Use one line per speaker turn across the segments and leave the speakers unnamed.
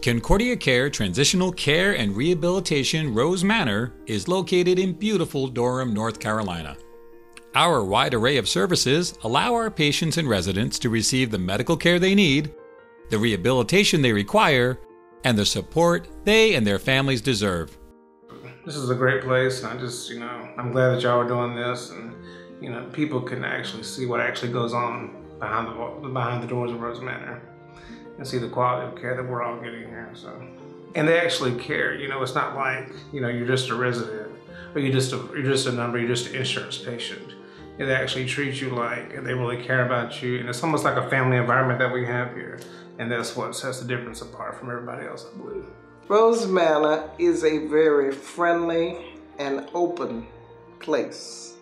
Concordia Care Transitional Care and Rehabilitation Rose Manor is located in beautiful Durham, North Carolina. Our wide array of services allow our patients and residents to receive the medical care they need, the rehabilitation they require, and the support they and their families deserve.
This is a great place, and I just, you know, I'm glad that y'all are doing this, and you know, people can actually see what actually goes on behind the behind the doors of Rose Manor and see the quality of care that we're all getting here. So, and they actually care. You know, it's not like you know you're just a resident or you just a, you're just a number. You're just an insurance patient. They actually treat you like and they really care about you, and it's almost like a family environment that we have here, and that's what sets the difference apart from everybody else, I believe.
Rose Manor is a very friendly and open place.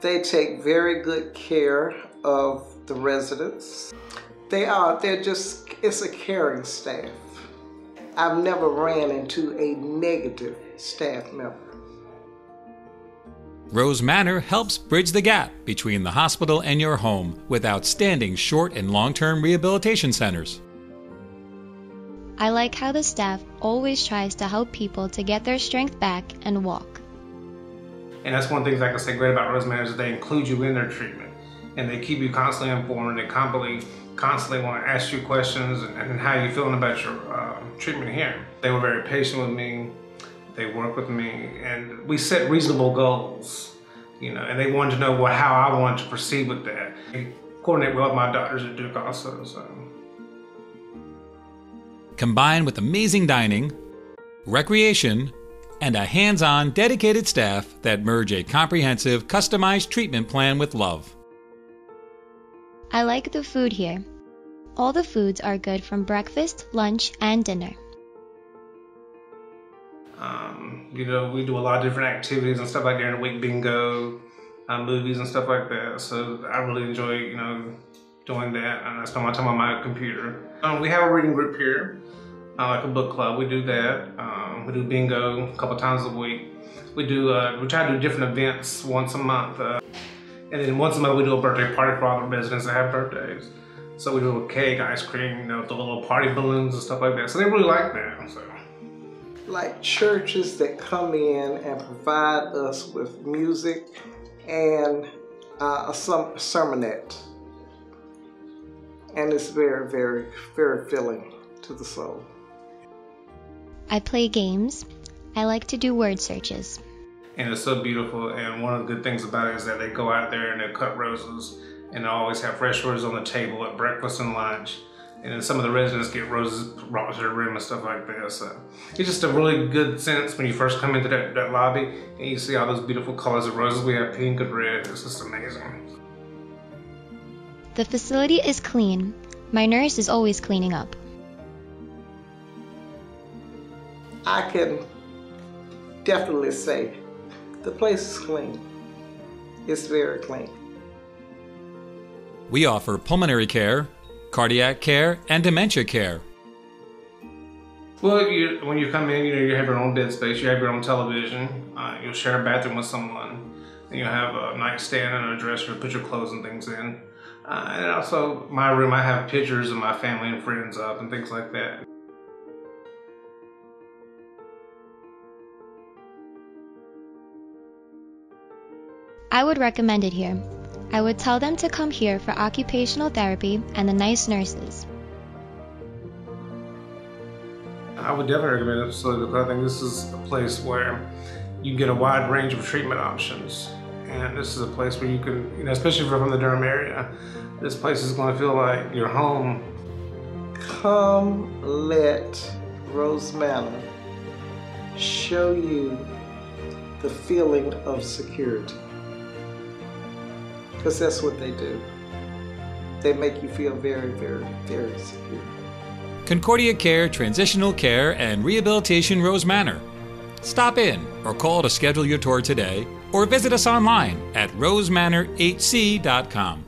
They take very good care of the residents. They are, they're just, it's a caring staff. I've never ran into a negative staff member.
Rose Manor helps bridge the gap between the hospital and your home with outstanding short and long term rehabilitation centers.
I like how the staff always tries to help people to get their strength back and walk.
And that's one thing I can say great about Rose Manor is that they include you in their treatment and they keep you constantly informed. They constantly, constantly want to ask you questions and, and how you're feeling about your uh, treatment here. They were very patient with me. They work with me, and we set reasonable goals. You know, and they wanted to know what how I wanted to proceed with that. They coordinate well with my doctors at Duke also. So.
Combined with amazing dining, recreation, and a hands on, dedicated staff that merge a comprehensive, customized treatment plan with love.
I like the food here. All the foods are good from breakfast, lunch, and dinner.
Um, you know, we do a lot of different activities and stuff like during the week, bingo, uh, movies and stuff like that. So I really enjoy, you know, doing that. And I spend my time on my computer. Um, we have a reading group here, uh, like a book club. We do that. Um, we do bingo a couple times a week. We do, uh, we try to do different events once a month. Uh, and then once a month we do a birthday party for all the residents that have birthdays. So we do a cake, ice cream, you know, the little party balloons and stuff like that. So they really like that. So.
Like churches that come in and provide us with music and uh, a sermonette. And it's very, very, very filling to the soul.
I play games. I like to do word searches
and it's so beautiful. And one of the good things about it is that they go out there and they cut roses, and they always have fresh roses on the table at breakfast and lunch. And then some of the residents get roses brought to their room and stuff like that. So it's just a really good sense when you first come into that, that lobby and you see all those beautiful colors of roses. We have pink and red. It's just amazing.
The facility is clean. My nurse is always cleaning up.
I can definitely say the place is clean. It's very clean.
We offer pulmonary care, cardiac care, and dementia care.
Well, you, when you come in, you know you have your own bed space, you have your own television, uh, you'll share a bathroom with someone, and you'll have a nightstand and a dresser to put your clothes and things in. Uh, and also, my room, I have pictures of my family and friends up and things like that.
I would recommend it here. I would tell them to come here for occupational therapy and the nice nurses.
I would definitely recommend it facility because I think this is a place where you get a wide range of treatment options. And this is a place where you can, you know, especially if you're from the Durham area, this place is going to feel like your home.
Come let Rose Manor show you the feeling of security because that's what they do. They make you feel very, very, very secure.
Concordia Care Transitional Care and Rehabilitation Rose Manor. Stop in or call to schedule your tour today or visit us online at rosemanorhc.com.